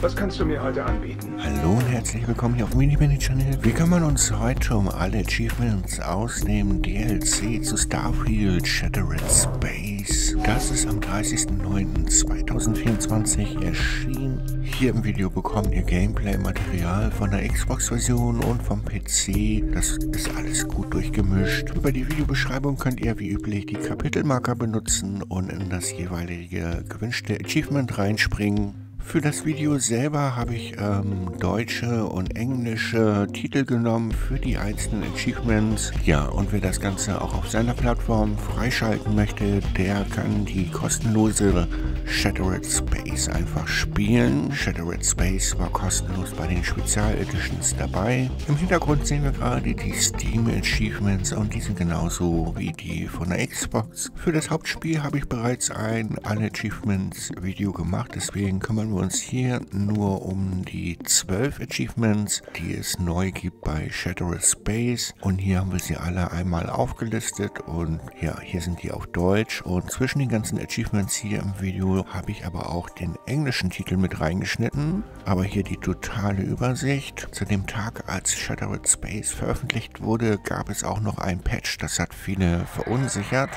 Was kannst du mir heute anbieten? Hallo und herzlich willkommen hier auf Minibany Channel. Wir kümmern uns heute um alle Achievements aus dem DLC zu Starfield Shattered Space. Das ist am 30.09.2024 erschienen. Hier im Video bekommt ihr Gameplay-Material von der Xbox-Version und vom PC. Das ist alles gut durchgemischt. Über die Videobeschreibung könnt ihr wie üblich die Kapitelmarker benutzen und in das jeweilige gewünschte Achievement reinspringen. Für das Video selber habe ich ähm, deutsche und englische Titel genommen für die einzelnen Achievements. Ja, und wer das Ganze auch auf seiner Plattform freischalten möchte, der kann die kostenlose Shattered Space einfach spielen. Shattered Space war kostenlos bei den Spezial-Editions dabei. Im Hintergrund sehen wir gerade die Steam Achievements und die sind genauso wie die von der Xbox. Für das Hauptspiel habe ich bereits ein Alle Achievements Video gemacht, deswegen kümmern wir uns hier nur um die 12 Achievements, die es neu gibt bei Shattered Space. Und hier haben wir sie alle einmal aufgelistet und ja, hier sind die auf Deutsch. Und zwischen den ganzen Achievements hier im Video habe ich aber auch den englischen Titel mit reingeschnitten. Aber hier die totale Übersicht. Zu dem Tag, als Shattered Space veröffentlicht wurde, gab es auch noch ein Patch, das hat viele verunsichert.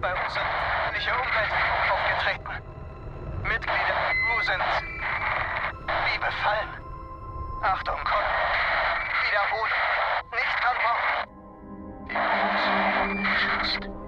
Bei uns sind nicht Umwelt aufgetreten. Mitglieder der Crew sind wie befallen. Achtung, Con. Wiederholen. Nicht dran Die Crew sind geschützt.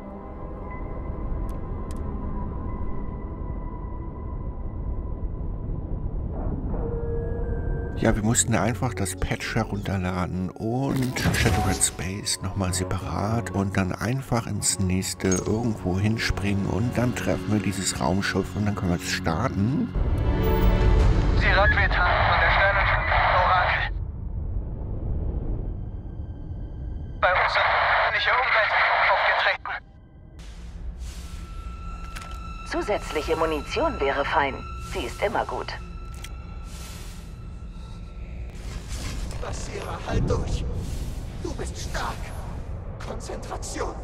Ja, wir mussten einfach das Patch herunterladen und Shattered Space nochmal separat und dann einfach ins nächste irgendwo hinspringen und dann treffen wir dieses Raumschiff und dann können wir es starten. Sirakvetan von der Sternenstadt Orakel. Bei uns sind feindliche Umwelt aufgetreten. Zusätzliche Munition wäre fein. Sie ist immer gut. Passiere, halt durch. Du bist stark. Konzentration.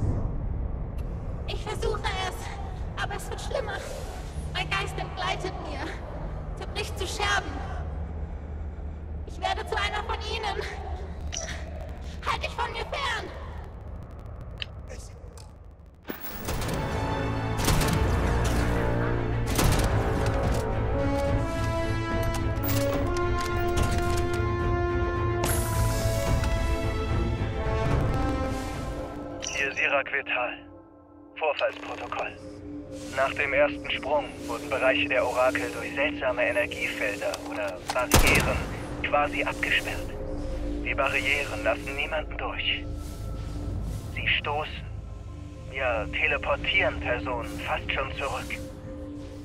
Seltsame Energiefelder oder Barrieren quasi abgesperrt. Die Barrieren lassen niemanden durch. Sie stoßen, ja, teleportieren Personen fast schon zurück.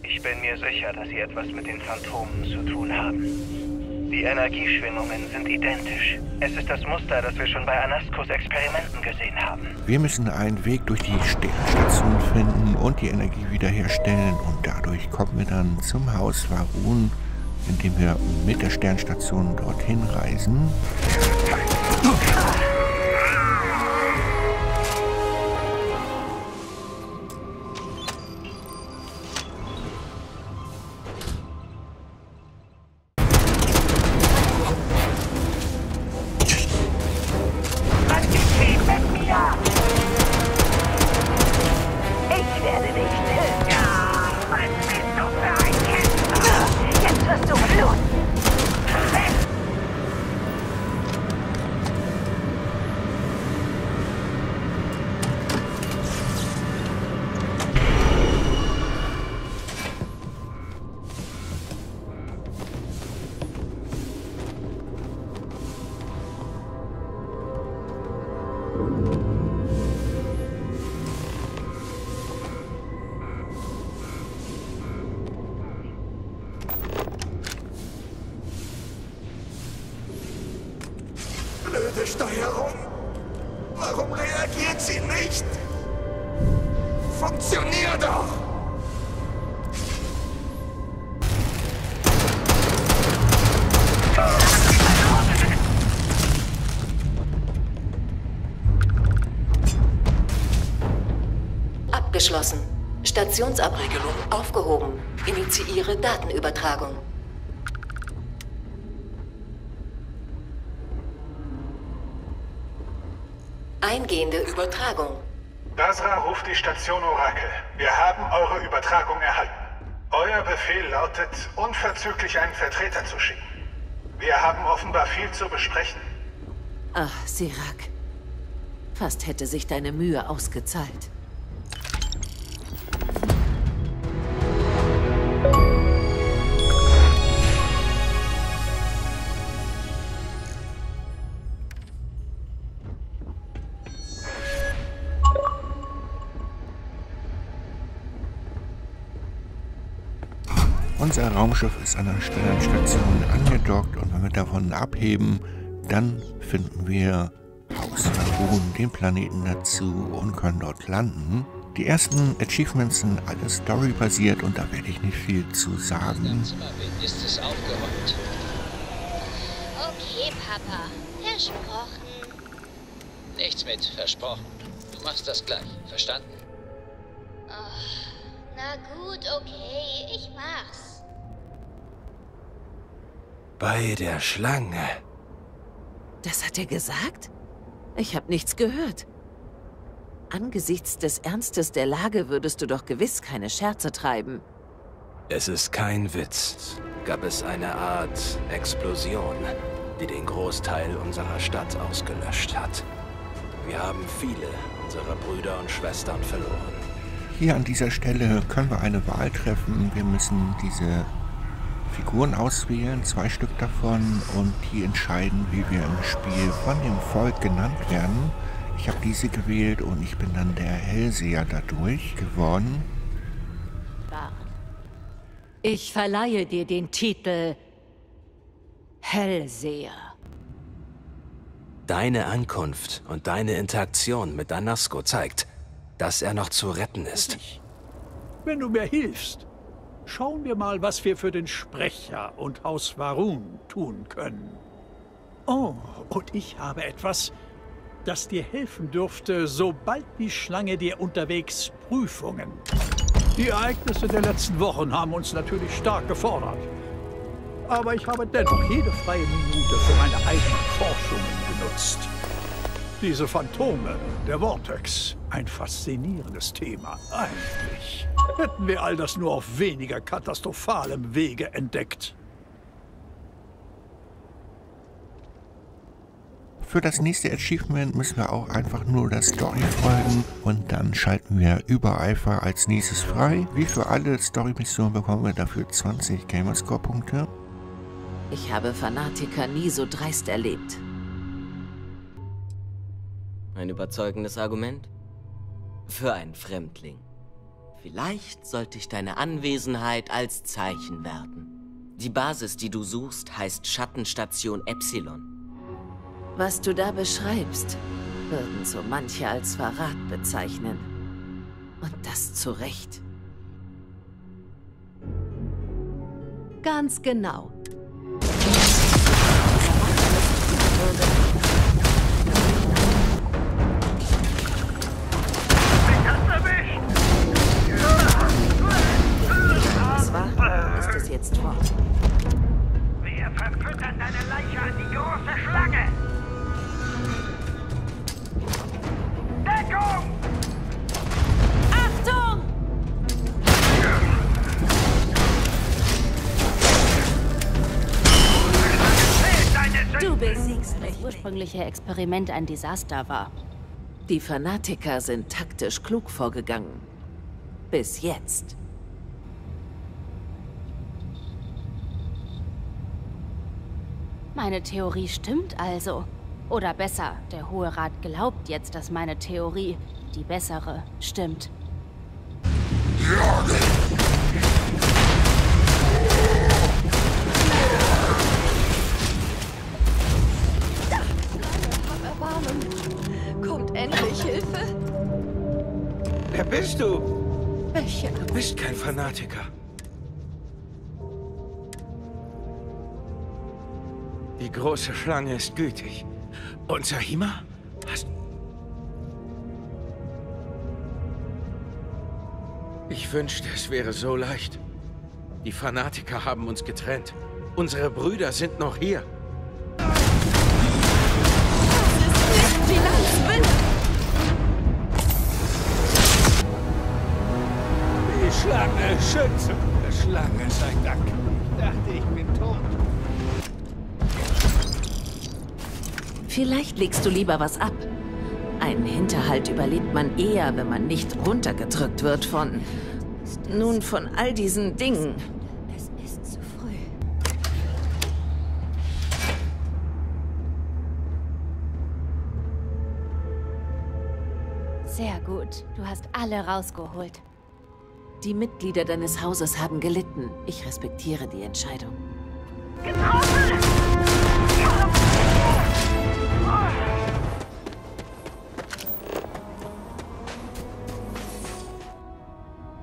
Ich bin mir sicher, dass sie etwas mit den Phantomen zu tun haben. Die Energieschwingungen sind identisch. Es ist das Muster, das wir schon bei Anaskos Experimenten gesehen haben. Wir müssen einen Weg durch die Sternstation finden und die Energie wiederherstellen und dadurch kommen wir dann zum Haus Varun, indem wir mit der Sternstation dorthin reisen. Warum reagiert sie nicht? Funktionier doch! Abgeschlossen. Stationsabregelung aufgehoben. Initiiere Datenübertragung. Eingehende Übertragung. Basra ruft die Station Orakel. Wir haben eure Übertragung erhalten. Euer Befehl lautet, unverzüglich einen Vertreter zu schicken. Wir haben offenbar viel zu besprechen. Ach, Sirak. Fast hätte sich deine Mühe ausgezahlt. Unser Raumschiff ist an der Stellenstation angedockt und wenn wir davon abheben, dann finden wir Haus Harun, den Planeten dazu und können dort landen. Die ersten Achievements sind alle storybasiert und da werde ich nicht viel zu sagen. Ist es aufgeräumt? Okay, Papa. Versprochen. Nichts mit versprochen. Du machst das gleich. Verstanden? Oh, na gut, okay. Ich mach's. Bei der Schlange. Das hat er gesagt? Ich habe nichts gehört. Angesichts des Ernstes der Lage würdest du doch gewiss keine Scherze treiben. Es ist kein Witz. Gab es eine Art Explosion, die den Großteil unserer Stadt ausgelöscht hat. Wir haben viele unserer Brüder und Schwestern verloren. Hier an dieser Stelle können wir eine Wahl treffen. Wir müssen diese Figuren auswählen, zwei Stück davon, und die entscheiden, wie wir im Spiel von dem Volk genannt werden. Ich habe diese gewählt und ich bin dann der Hellseher dadurch geworden. Ich verleihe dir den Titel Hellseher. Deine Ankunft und deine Interaktion mit Danasko zeigt, dass er noch zu retten ist. Wenn du mir hilfst, Schauen wir mal, was wir für den Sprecher und Haus Varun tun können. Oh, und ich habe etwas, das dir helfen dürfte, sobald die Schlange dir unterwegs Prüfungen. Die Ereignisse der letzten Wochen haben uns natürlich stark gefordert. Aber ich habe dennoch jede freie Minute für meine eigenen Forschungen genutzt. Diese Phantome, der Vortex, ein faszinierendes Thema, eigentlich. Hätten wir all das nur auf weniger katastrophalem Wege entdeckt. Für das nächste Achievement müssen wir auch einfach nur der Story folgen und dann schalten wir Übereifer als nächstes frei. Wie für alle Story-Missionen bekommen wir dafür 20 Gamerscore-Punkte. Ich habe Fanatiker nie so dreist erlebt. Ein überzeugendes Argument? Für einen Fremdling. Vielleicht sollte ich deine Anwesenheit als Zeichen werten. Die Basis, die du suchst, heißt Schattenstation Epsilon. Was du da beschreibst, würden so manche als Verrat bezeichnen. Und das zu Recht. Ganz genau. Jetzt fort. Wir verfüttern deine Leiche an die große Schlange! Deckung! Achtung! Du besiegst mich. Das ursprüngliche Experiment ein Desaster war. Die Fanatiker sind taktisch klug vorgegangen. Bis jetzt. Meine Theorie stimmt also. Oder besser, der Hohe Rat glaubt jetzt, dass meine Theorie, die bessere, stimmt. Erbarmen. Kommt endlich Hilfe? Wer bist du? Welche? Du bist kein Fanatiker. Die große Schlange ist gütig. Und Sahima? Hast... Ich wünschte, es wäre so leicht. Die Fanatiker haben uns getrennt. Unsere Brüder sind noch hier. Die Schlange schütze. Schlange sei Dank. Ich dachte, ich bin Vielleicht legst du lieber was ab. Einen Hinterhalt überlebt man eher, wenn man nicht runtergedrückt wird von... Nun, von all diesen Dingen. Es ist zu früh. Sehr gut. Du hast alle rausgeholt. Die Mitglieder deines Hauses haben gelitten. Ich respektiere die Entscheidung.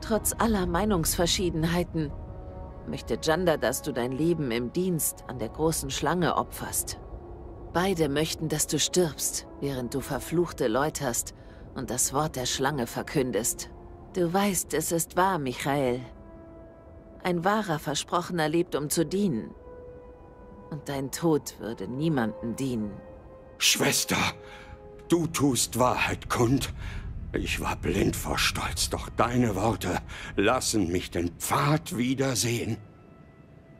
Trotz aller Meinungsverschiedenheiten möchte Janda, dass du dein Leben im Dienst an der großen Schlange opferst. Beide möchten, dass du stirbst, während du Verfluchte läuterst und das Wort der Schlange verkündest. Du weißt, es ist wahr, Michael. Ein wahrer Versprochener lebt, um zu dienen. Und dein Tod würde niemandem dienen. Schwester, du tust Wahrheit kund. Ich war blind vor Stolz, doch deine Worte lassen mich den Pfad wiedersehen.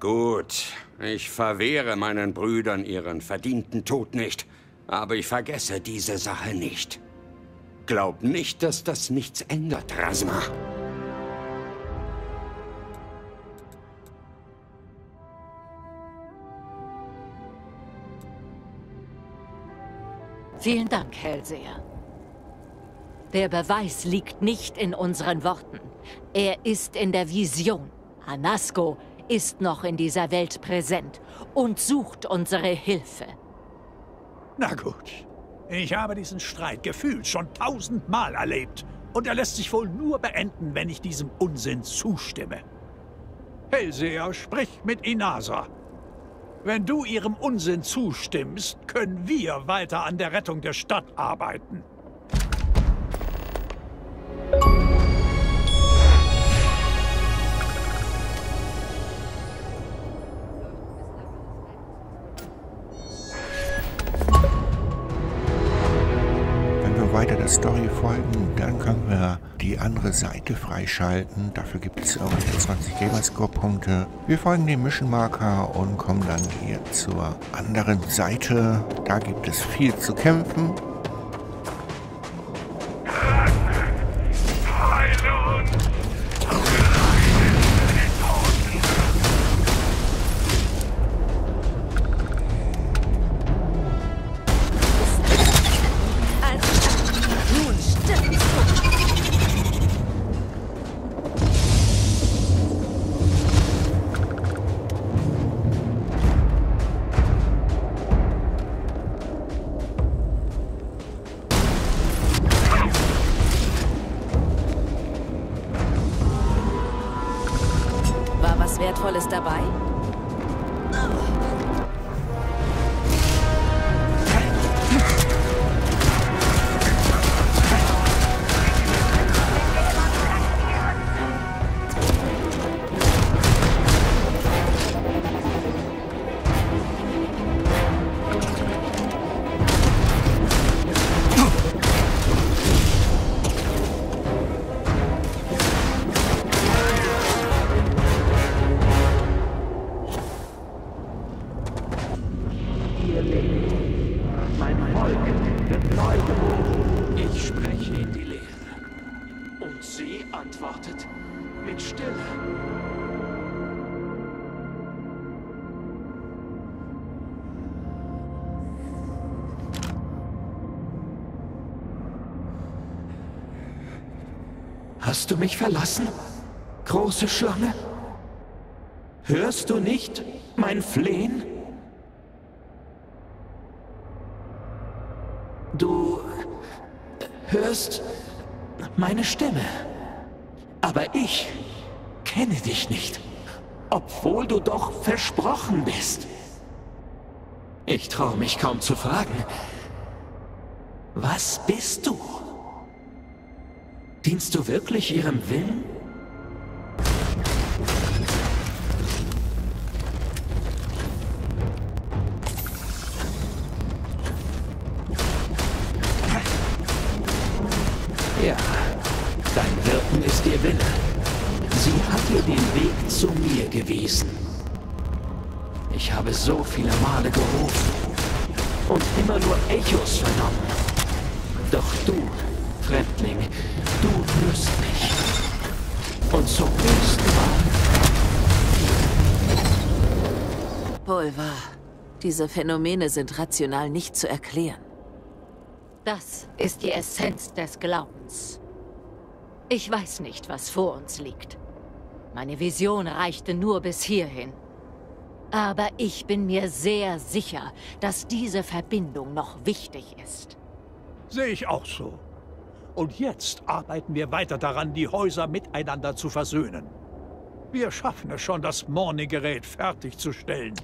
Gut, ich verwehre meinen Brüdern ihren verdienten Tod nicht, aber ich vergesse diese Sache nicht. Glaub nicht, dass das nichts ändert, Rasma. Vielen Dank, Hellseher. Der Beweis liegt nicht in unseren Worten. Er ist in der Vision. Hanasco ist noch in dieser Welt präsent und sucht unsere Hilfe. Na gut. Ich habe diesen Streit gefühlt schon tausendmal erlebt. Und er lässt sich wohl nur beenden, wenn ich diesem Unsinn zustimme. Hellseher, sprich mit Inasa. Wenn du ihrem Unsinn zustimmst, können wir weiter an der Rettung der Stadt arbeiten. Andere Seite freischalten. Dafür gibt es ungefähr 20 Gamerscore-Punkte. Wir folgen dem Mission-Marker und kommen dann hier zur anderen Seite. Da gibt es viel zu kämpfen. Mich verlassen, große Schlange? Hörst du nicht mein Flehen? Du hörst meine Stimme. Aber ich kenne dich nicht, obwohl du doch versprochen bist. Ich traue mich kaum zu fragen. Was bist du? Dienst du wirklich ihrem Willen? Ja, dein Wirken ist ihr Wille. gewesen. Ich habe so viele Male gerufen und immer nur Echos vernommen. Doch du, Fremdling, du hörst mich. Und zum ersten Mal. Wohl wahr. Diese Phänomene sind rational nicht zu erklären. Das ist die Essenz des Glaubens. Ich weiß nicht, was vor uns liegt. Meine Vision reichte nur bis hierhin. Aber ich bin mir sehr sicher, dass diese Verbindung noch wichtig ist. Sehe ich auch so. Und jetzt arbeiten wir weiter daran, die Häuser miteinander zu versöhnen. Wir schaffen es schon, das Morning-Gerät fertigzustellen.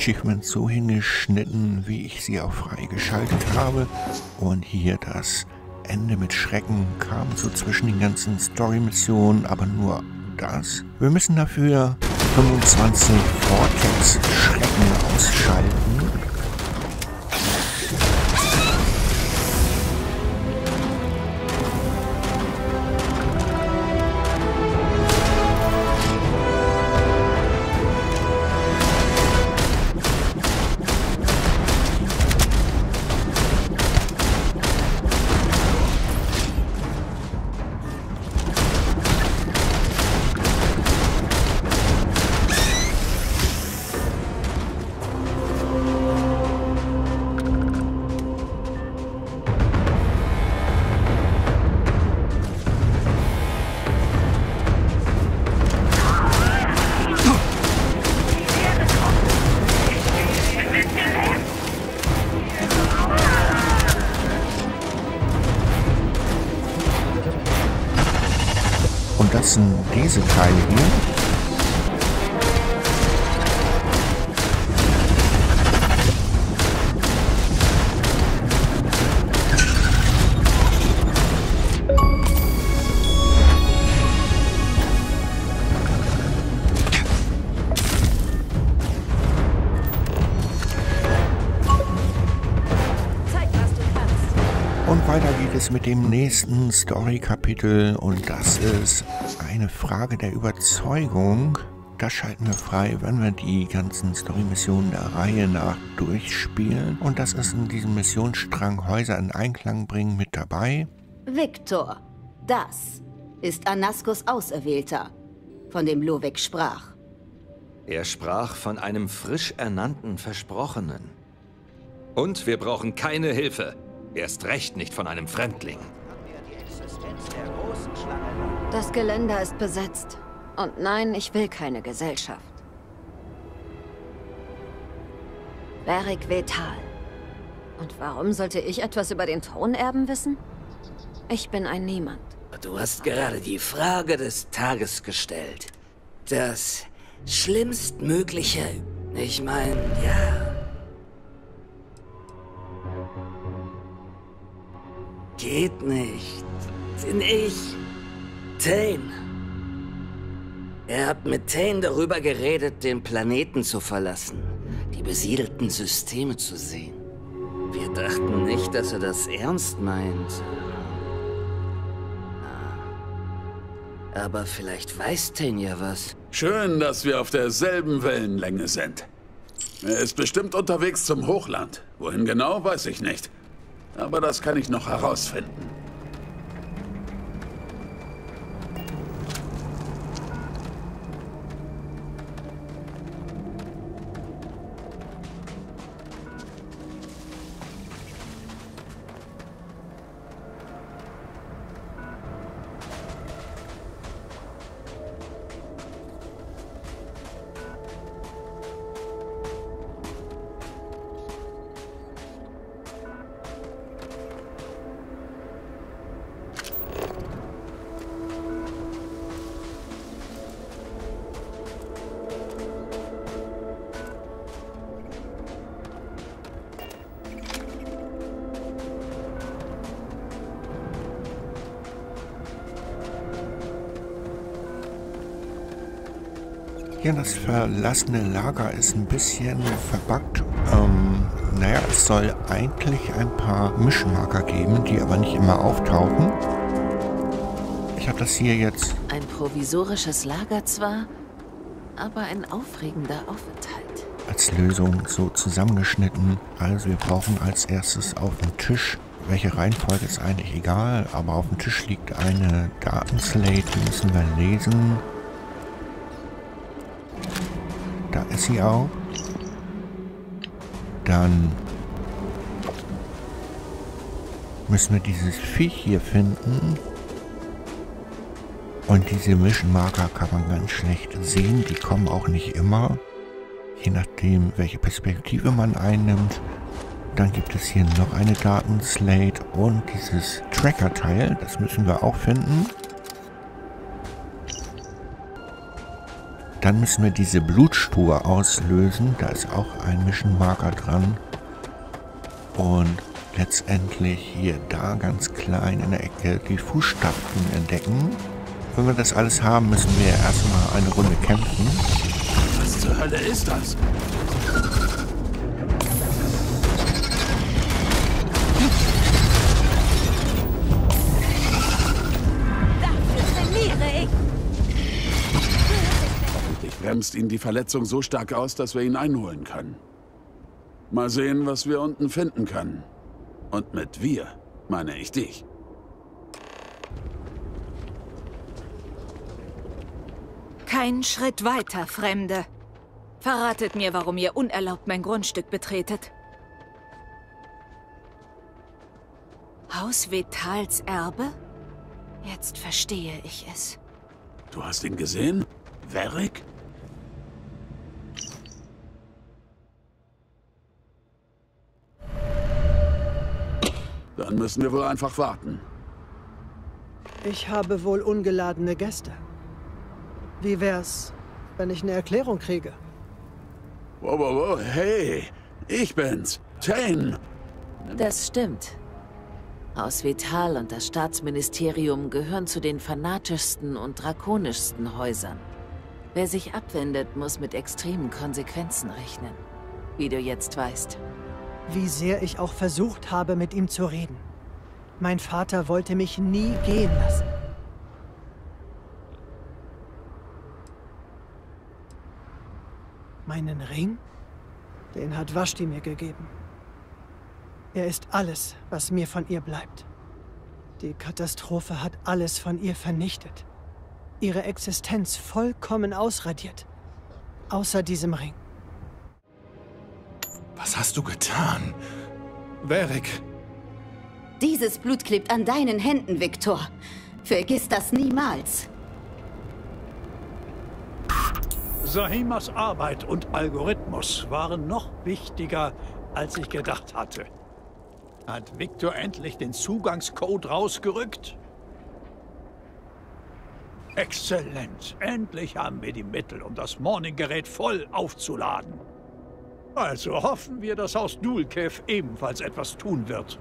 Achievements so hingeschnitten, wie ich sie auch freigeschaltet habe. Und hier das Ende mit Schrecken kam so zwischen den ganzen Story-Missionen, aber nur das. Wir müssen dafür 25 Vortex-Schrecken ausschalten. Sind diese mit dem nächsten Story-Kapitel und das ist eine Frage der Überzeugung. Das schalten wir frei, wenn wir die ganzen Story-Missionen der Reihe nach durchspielen. Und das ist in diesem Missionsstrang Häuser in Einklang bringen mit dabei. Viktor, das ist Anaskos Auserwählter, von dem Lovek sprach. Er sprach von einem frisch ernannten Versprochenen. Und wir brauchen keine Hilfe. Erst recht nicht von einem Fremdling. Das Geländer ist besetzt. Und nein, ich will keine Gesellschaft. Beric Vetal. Und warum sollte ich etwas über den Thronerben wissen? Ich bin ein Niemand. Du hast gerade die Frage des Tages gestellt. Das schlimmstmögliche. Ich meine, ja. Geht nicht. Bin ich. Tane. Er hat mit Tane darüber geredet, den Planeten zu verlassen. Die besiedelten Systeme zu sehen. Wir dachten nicht, dass er das ernst meint. Aber vielleicht weiß Tane ja was. Schön, dass wir auf derselben Wellenlänge sind. Er ist bestimmt unterwegs zum Hochland. Wohin genau, weiß ich nicht. Aber das kann ich noch herausfinden. Ja, das verlassene Lager ist ein bisschen verbuggt. Ähm, naja, es soll eigentlich ein paar Mischmarker geben, die aber nicht immer auftauchen. Ich habe das hier jetzt... Ein provisorisches Lager zwar, aber ein aufregender Aufenthalt. Als Lösung so zusammengeschnitten. Also wir brauchen als erstes auf dem Tisch welche Reihenfolge ist eigentlich egal, aber auf dem Tisch liegt eine Datenslate, die müssen wir lesen. Sie auch. Dann müssen wir dieses Viech hier finden. Und diese Mischenmarker kann man ganz schlecht sehen. Die kommen auch nicht immer. Je nachdem, welche Perspektive man einnimmt. Dann gibt es hier noch eine Datenslate und dieses Tracker-Teil. Das müssen wir auch finden. Dann müssen wir diese Blutspur auslösen. Da ist auch ein Mission Marker dran. Und letztendlich hier da ganz klein in der Ecke die Fußstapfen entdecken. Wenn wir das alles haben, müssen wir erstmal eine Runde kämpfen. Was zur Hölle ist das? Bremst ihn die Verletzung so stark aus, dass wir ihn einholen können. Mal sehen, was wir unten finden können. Und mit wir meine ich dich. Kein Schritt weiter, Fremde. Verratet mir, warum ihr unerlaubt mein Grundstück betretet. Haus Vitals Erbe? Jetzt verstehe ich es. Du hast ihn gesehen? Verrick? Dann müssen wir wohl einfach warten. Ich habe wohl ungeladene Gäste. Wie wär's, wenn ich eine Erklärung kriege? Wow, wow, wow, hey, ich bin's, Tane. Das stimmt. Haus Vital und das Staatsministerium gehören zu den fanatischsten und drakonischsten Häusern. Wer sich abwendet, muss mit extremen Konsequenzen rechnen. Wie du jetzt weißt. Wie sehr ich auch versucht habe, mit ihm zu reden. Mein Vater wollte mich nie gehen lassen. Meinen Ring? Den hat Vashti mir gegeben. Er ist alles, was mir von ihr bleibt. Die Katastrophe hat alles von ihr vernichtet. Ihre Existenz vollkommen ausradiert. Außer diesem Ring. Was hast du getan? Verik. Dieses Blut klebt an deinen Händen, Viktor. Vergiss das niemals. Sahimas Arbeit und Algorithmus waren noch wichtiger, als ich gedacht hatte. Hat Victor endlich den Zugangscode rausgerückt? Exzellent. Endlich haben wir die Mittel, um das Morning-Gerät voll aufzuladen. Also hoffen wir, dass Haus Dulkev ebenfalls etwas tun wird.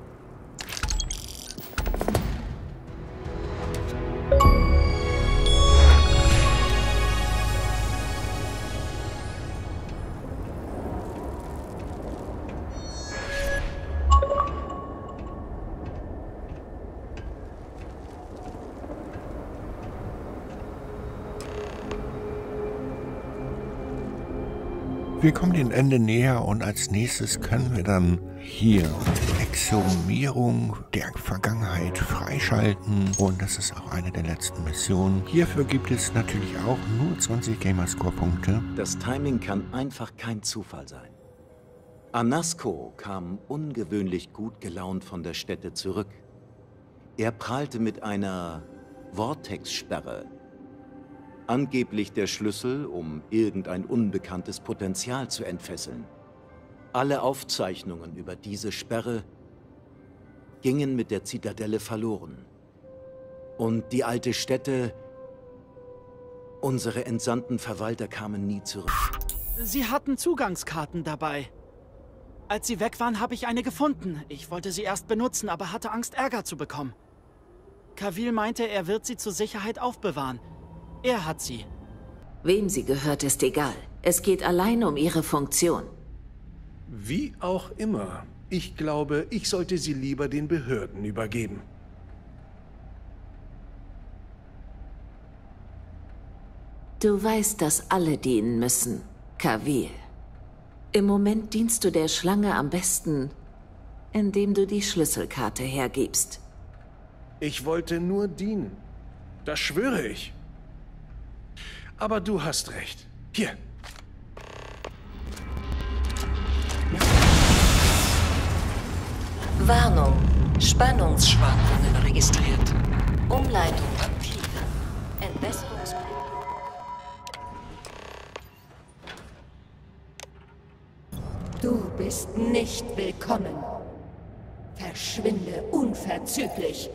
Wir kommen dem Ende näher und als nächstes können wir dann hier Exhumierung der Vergangenheit freischalten und das ist auch eine der letzten Missionen. Hierfür gibt es natürlich auch nur 20 Gamerscore-Punkte. Das Timing kann einfach kein Zufall sein. Anasco kam ungewöhnlich gut gelaunt von der Stätte zurück. Er prahlte mit einer Vortex-Sperre, Angeblich der Schlüssel, um irgendein unbekanntes Potenzial zu entfesseln. Alle Aufzeichnungen über diese Sperre gingen mit der Zitadelle verloren. Und die alte Stätte, unsere entsandten Verwalter kamen nie zurück. Sie hatten Zugangskarten dabei. Als sie weg waren, habe ich eine gefunden. Ich wollte sie erst benutzen, aber hatte Angst, Ärger zu bekommen. Kavil meinte, er wird sie zur Sicherheit aufbewahren. Er hat sie. Wem sie gehört, ist egal. Es geht allein um ihre Funktion. Wie auch immer. Ich glaube, ich sollte sie lieber den Behörden übergeben. Du weißt, dass alle dienen müssen, Kavil. Im Moment dienst du der Schlange am besten, indem du die Schlüsselkarte hergibst. Ich wollte nur dienen. Das schwöre ich. Aber du hast recht. Hier. Warnung. Spannungsschwankungen registriert. Umleitung aktiv. Entwässerungsplan. Du bist nicht willkommen. Verschwinde unverzüglich.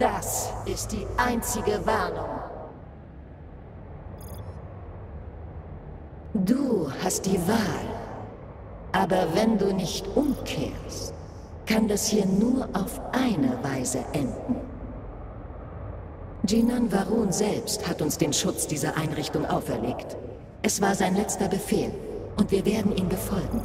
Das ist die einzige Warnung. Du hast die Wahl. Aber wenn du nicht umkehrst, kann das hier nur auf eine Weise enden. Jinan Varun selbst hat uns den Schutz dieser Einrichtung auferlegt. Es war sein letzter Befehl und wir werden ihm befolgen.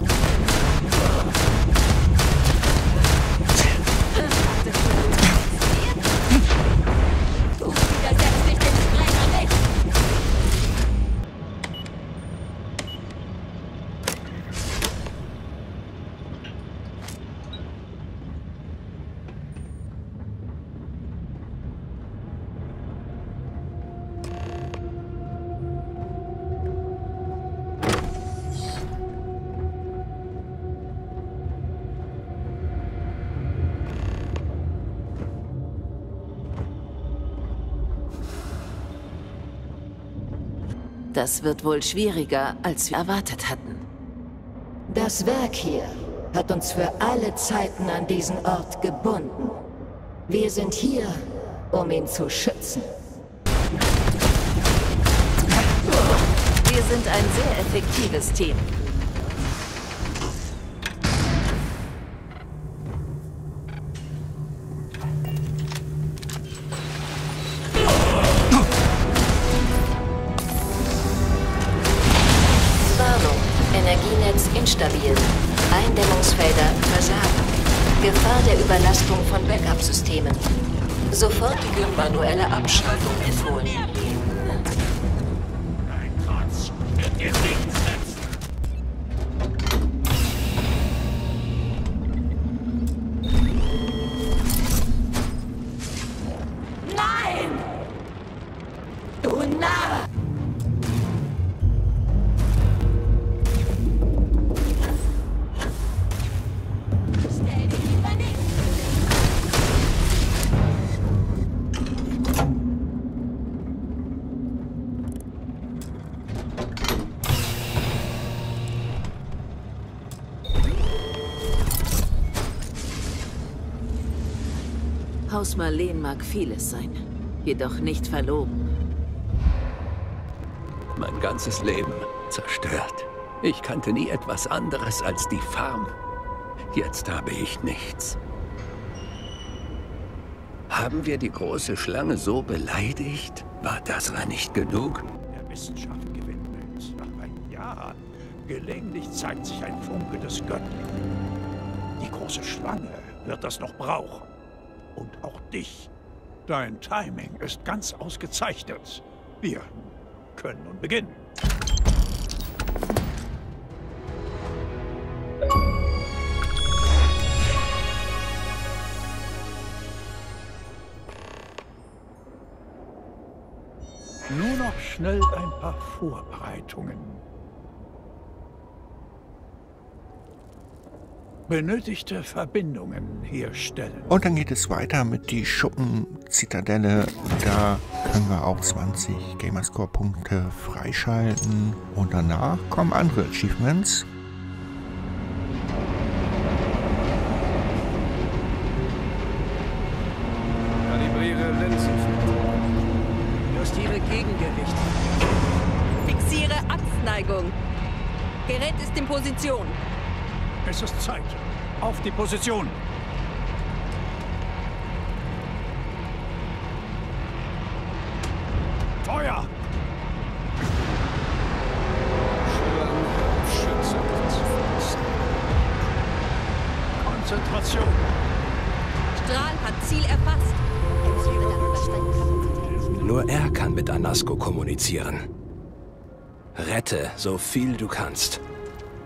Das wird wohl schwieriger, als wir erwartet hatten. Das Werk hier hat uns für alle Zeiten an diesen Ort gebunden. Wir sind hier, um ihn zu schützen. Wir sind ein sehr effektives Team. Sofortige manuelle Abschaltung empfohlen. Mag vieles sein, jedoch nicht verlogen. Mein ganzes Leben zerstört. Ich kannte nie etwas anderes als die Farm. Jetzt habe ich nichts. Haben wir die große Schlange so beleidigt? War das war nicht genug? Der Wissenschaft gewidmet. Ach, ja, gelegentlich zeigt sich ein Funke des Göttlichen. Die große Schlange wird das noch brauchen. Und auch dich. Dein Timing ist ganz ausgezeichnet. Wir können nun beginnen. Nur noch schnell ein paar Vorbereitungen. Benötigte Verbindungen herstellen. Und dann geht es weiter mit die Schuppen-Zitadelle. Da können wir auch 20 Gamerscore-Punkte freischalten. Und danach kommen andere Achievements. Kalibriere Linsenfilter. Justiere Gegengewicht. Fixiere Achsneigung. Gerät ist in Position. Es ist Zeit. Auf die Position! Feuer! Konzentration! Strahl hat Ziel erfasst. Nur er kann mit Anasco kommunizieren. Rette so viel du kannst.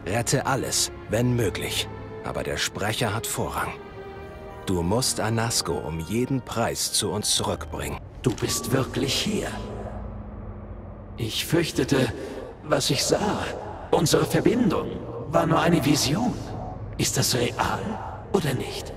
Rette alles, wenn möglich. Aber der Sprecher hat Vorrang. Du musst Anasco um jeden Preis zu uns zurückbringen. Du bist wirklich hier. Ich fürchtete, was ich sah. Unsere Verbindung war nur eine Vision. Ist das real oder nicht?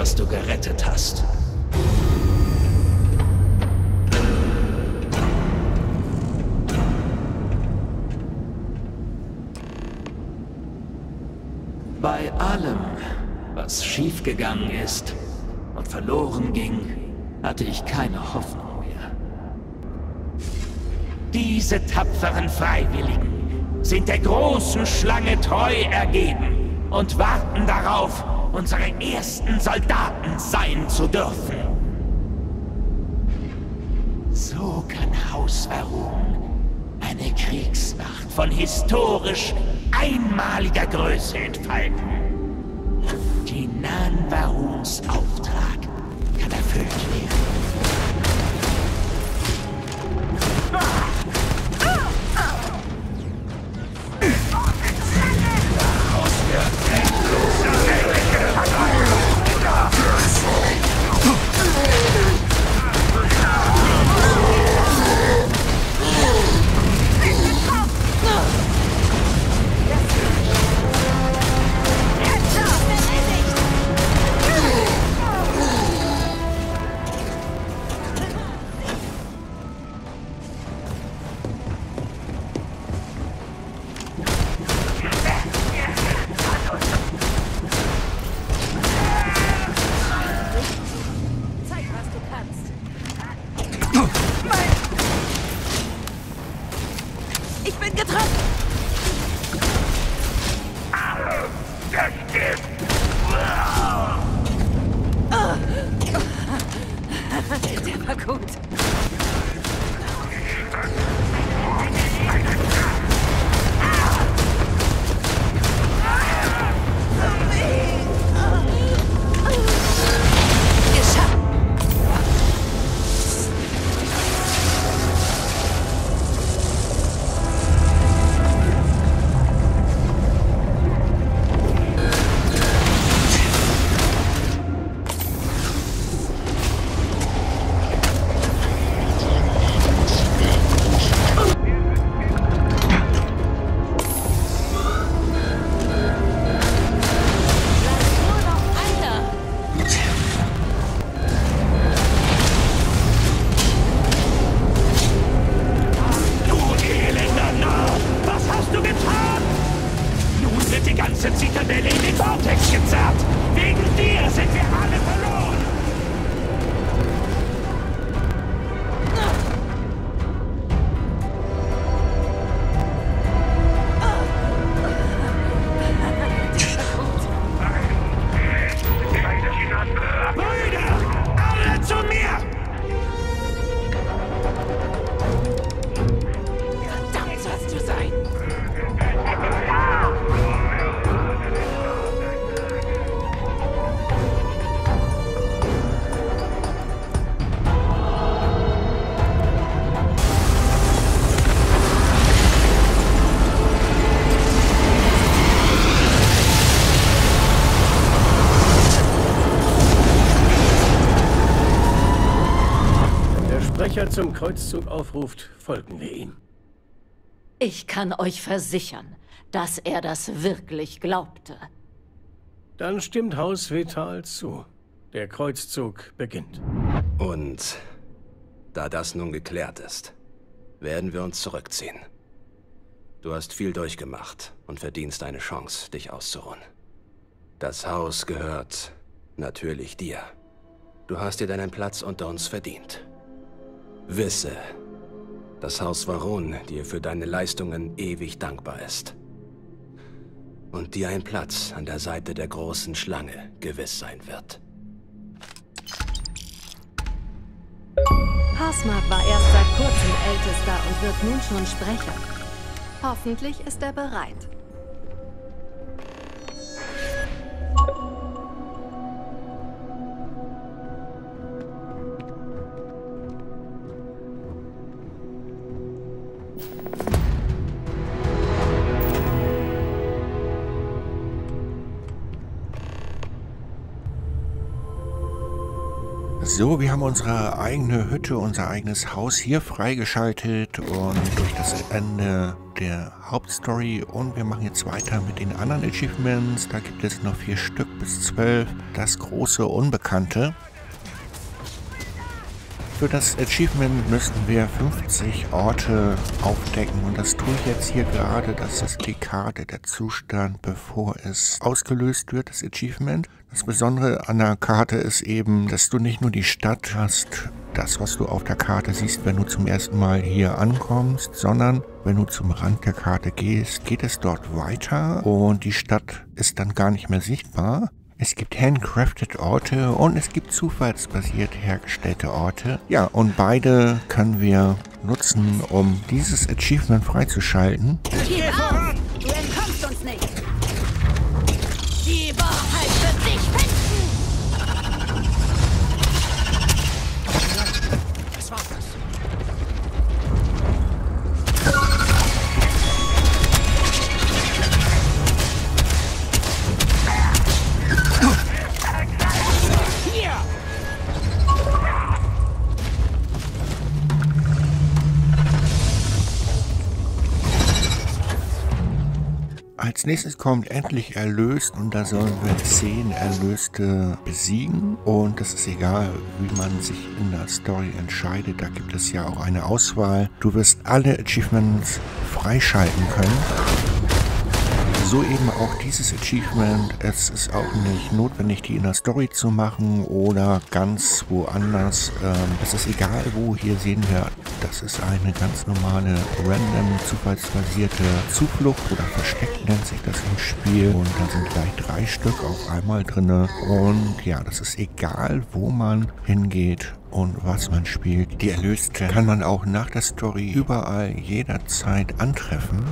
Was du gerettet hast. Bei allem, was schiefgegangen ist und verloren ging, hatte ich keine Hoffnung mehr. Diese tapferen Freiwilligen sind der großen Schlange treu ergeben und warten darauf, unsere ersten Soldaten sein zu dürfen. So kann Haus Varun eine Kriegsmacht von historisch einmaliger Größe entfalten. Die Nan Varuns Auftrag zum Kreuzzug aufruft, folgen wir ihm. Ich kann euch versichern, dass er das wirklich glaubte. Dann stimmt Haus Vital zu. Der Kreuzzug beginnt. Und da das nun geklärt ist, werden wir uns zurückziehen. Du hast viel durchgemacht und verdienst eine Chance, dich auszuruhen. Das Haus gehört natürlich dir. Du hast dir deinen Platz unter uns verdient. Wisse, dass Haus Varun dir für deine Leistungen ewig dankbar ist. Und dir ein Platz an der Seite der großen Schlange gewiss sein wird. Harsmark war erst seit kurzem Ältester und wird nun schon Sprecher. Hoffentlich ist er bereit. So, wir haben unsere eigene Hütte, unser eigenes Haus hier freigeschaltet und durch das Ende der Hauptstory und wir machen jetzt weiter mit den anderen Achievements. Da gibt es noch vier Stück bis zwölf. Das große Unbekannte. Für das Achievement müssten wir 50 Orte aufdecken und das tue ich jetzt hier gerade. Das ist die Karte, der Zustand, bevor es ausgelöst wird, das Achievement. Das Besondere an der Karte ist eben, dass du nicht nur die Stadt hast, das was du auf der Karte siehst, wenn du zum ersten Mal hier ankommst, sondern wenn du zum Rand der Karte gehst, geht es dort weiter und die Stadt ist dann gar nicht mehr sichtbar. Es gibt handcrafted Orte und es gibt zufallsbasiert hergestellte Orte. Ja, und beide können wir nutzen, um dieses Achievement freizuschalten. Du entkommst uns nicht! Die Wahrheit wird dich finden! Als nächstes kommt endlich erlöst und da sollen wir zehn Erlöste besiegen. Und das ist egal, wie man sich in der Story entscheidet. Da gibt es ja auch eine Auswahl. Du wirst alle Achievements freischalten können. So eben auch dieses Achievement. Es ist auch nicht notwendig, die in der Story zu machen oder ganz woanders. Ähm, es ist egal wo. Hier sehen wir, das ist eine ganz normale, random, zufallsbasierte Zuflucht oder Versteck nennt sich das im Spiel. Und da sind gleich drei Stück auf einmal drinne. Und ja, das ist egal, wo man hingeht und was man spielt. Die Erlöste kann man auch nach der Story überall jederzeit antreffen.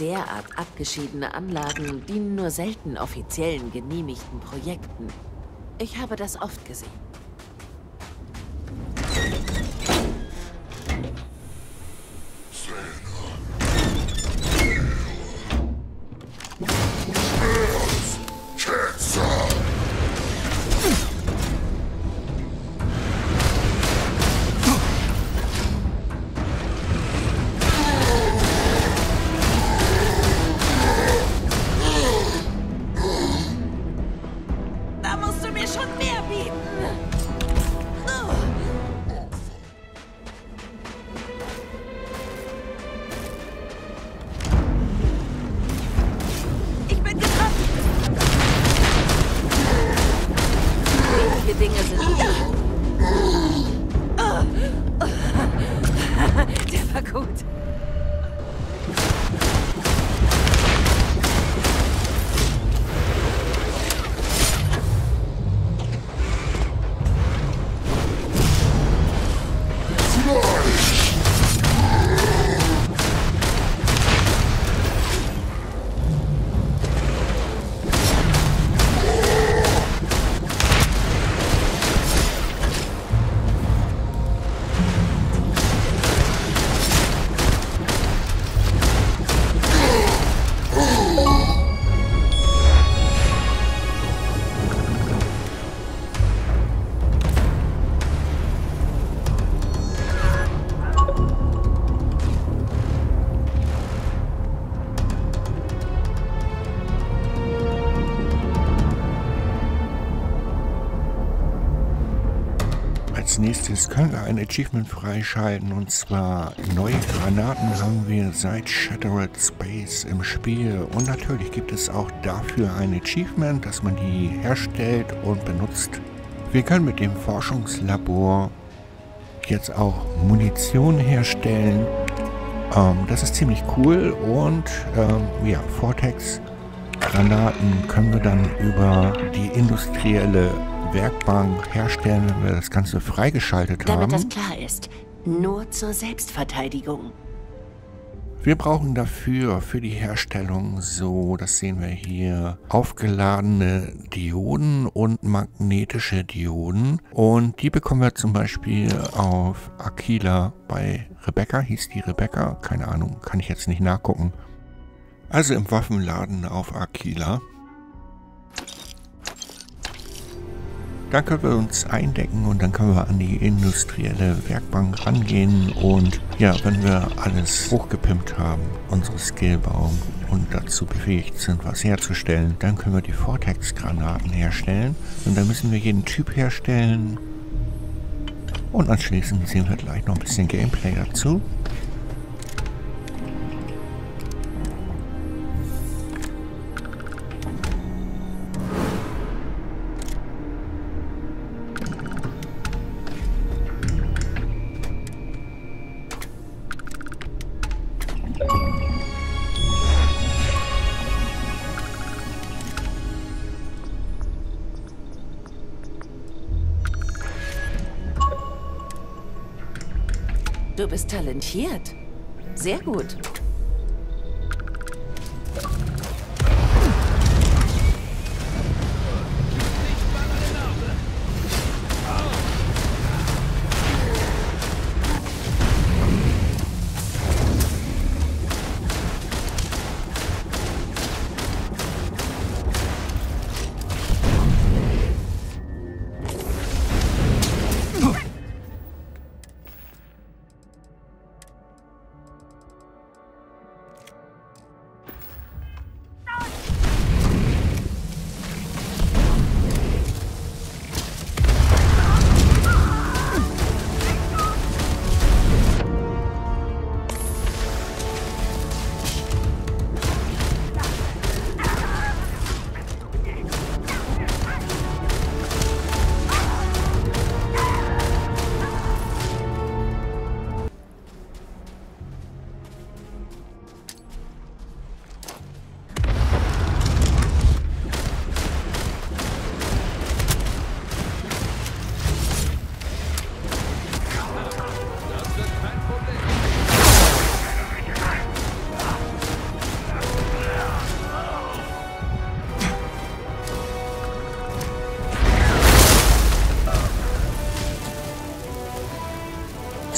Derart abgeschiedene Anlagen dienen nur selten offiziellen genehmigten Projekten. Ich habe das oft gesehen. Nächstes können wir ein Achievement freischalten und zwar neue Granaten haben wir seit Shattered Space im Spiel und natürlich gibt es auch dafür ein Achievement, dass man die herstellt und benutzt. Wir können mit dem Forschungslabor jetzt auch Munition herstellen. Ähm, das ist ziemlich cool und ähm, ja, Vortex Granaten können wir dann über die industrielle Werkbank herstellen, wenn wir das Ganze freigeschaltet Damit haben. das klar ist, nur zur Selbstverteidigung. Wir brauchen dafür, für die Herstellung, so, das sehen wir hier, aufgeladene Dioden und magnetische Dioden. Und die bekommen wir zum Beispiel auf Aquila bei Rebecca. Hieß die Rebecca? Keine Ahnung, kann ich jetzt nicht nachgucken. Also im Waffenladen auf Aquila. Dann können wir uns eindecken und dann können wir an die industrielle Werkbank rangehen und ja, wenn wir alles hochgepimpt haben, unsere Skillbaum und dazu befähigt sind, was herzustellen, dann können wir die Vortex-Granaten herstellen und dann müssen wir jeden Typ herstellen und anschließend sehen wir gleich noch ein bisschen Gameplay dazu. Du bist talentiert. Sehr gut.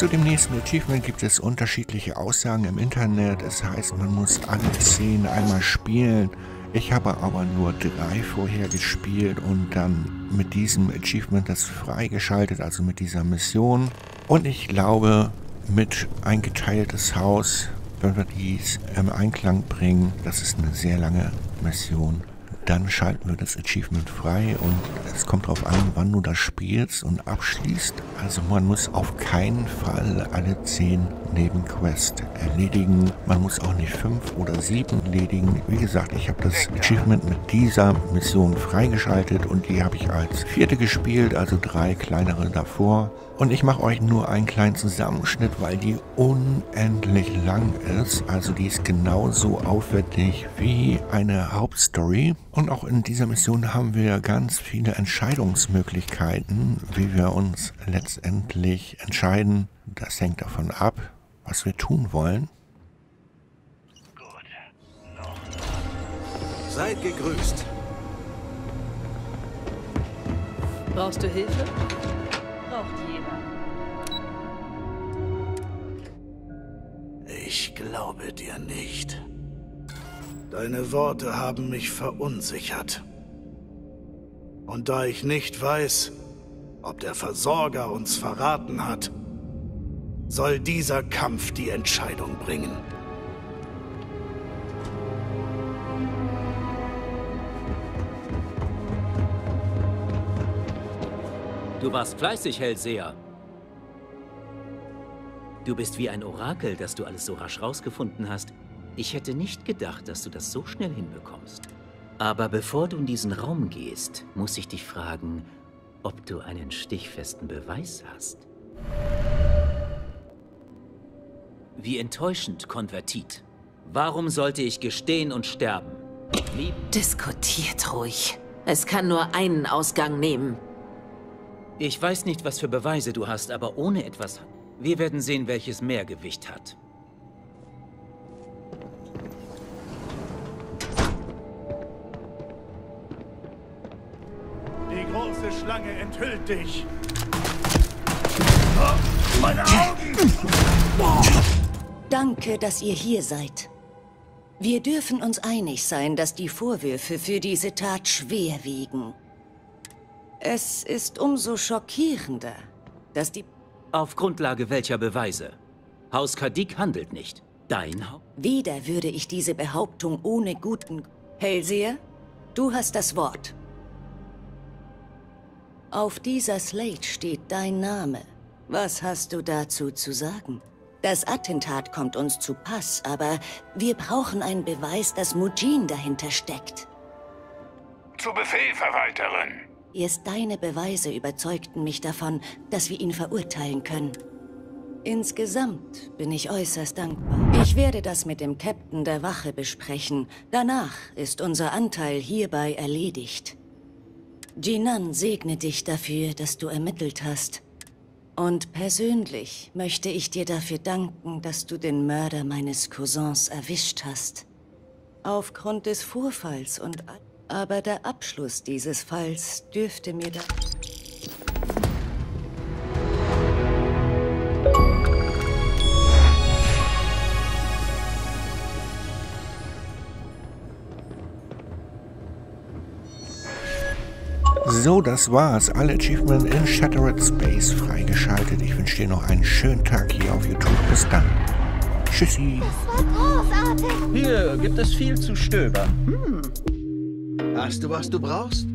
Zu dem nächsten Achievement gibt es unterschiedliche Aussagen im Internet. Es heißt, man muss alle 10 einmal spielen. Ich habe aber nur drei vorher gespielt und dann mit diesem Achievement das freigeschaltet, also mit dieser Mission. Und ich glaube, mit eingeteiltes Haus, wenn wir dies im Einklang bringen, das ist eine sehr lange Mission. Dann schalten wir das Achievement frei und es kommt darauf an, wann du das spielst und abschließt. Also man muss auf keinen Fall alle 10 Nebenquests erledigen. Man muss auch nicht 5 oder 7 erledigen. Wie gesagt, ich habe das Achievement mit dieser Mission freigeschaltet und die habe ich als vierte gespielt, also drei kleinere davor. Und ich mache euch nur einen kleinen Zusammenschnitt, weil die unendlich lang ist. Also die ist genauso aufwendig wie eine Hauptstory. Und auch in dieser Mission haben wir ganz viele Entscheidungsmöglichkeiten, wie wir uns letztendlich entscheiden. Das hängt davon ab, was wir tun wollen. Seid gegrüßt. Brauchst du Hilfe? Jeder. Ich glaube dir nicht. Deine Worte haben mich verunsichert. Und da ich nicht weiß, ob der Versorger uns verraten hat, soll dieser Kampf die Entscheidung bringen. Du warst fleißig, Hellseher. Du bist wie ein Orakel, dass du alles so rasch rausgefunden hast. Ich hätte nicht gedacht, dass du das so schnell hinbekommst. Aber bevor du in diesen Raum gehst, muss ich dich fragen, ob du einen stichfesten Beweis hast. Wie enttäuschend, Konvertit. Warum sollte ich gestehen und sterben? Lieb Diskutiert ruhig. Es kann nur einen Ausgang nehmen. Ich weiß nicht, was für Beweise du hast, aber ohne etwas... Wir werden sehen, welches mehr Gewicht hat. Die große Schlange enthüllt dich. Meine Augen! Danke, dass ihr hier seid. Wir dürfen uns einig sein, dass die Vorwürfe für diese Tat schwer wiegen. Es ist umso schockierender, dass die... Auf Grundlage welcher Beweise? Haus Kadik handelt nicht. Dein Haus? Wieder würde ich diese Behauptung ohne guten... Hellseher, du hast das Wort. Auf dieser Slate steht dein Name. Was hast du dazu zu sagen? Das Attentat kommt uns zu Pass, aber wir brauchen einen Beweis, dass Mujin dahinter steckt. Zu Befehl, Verwalterin. Erst deine Beweise überzeugten mich davon, dass wir ihn verurteilen können. Insgesamt bin ich äußerst dankbar. Ich werde das mit dem Captain der Wache besprechen. Danach ist unser Anteil hierbei erledigt. Jinan segne dich dafür, dass du ermittelt hast. Und persönlich möchte ich dir dafür danken, dass du den Mörder meines Cousins erwischt hast. Aufgrund des Vorfalls und... Aber der Abschluss dieses Falls dürfte mir da... So, das war's. Alle Achievements in Shattered Space freigeschaltet. Ich wünsche dir noch einen schönen Tag hier auf YouTube. Bis dann. Tschüssi. Das war großartig. Hier gibt es viel zu stöbern. Hm. Hast du, was du brauchst?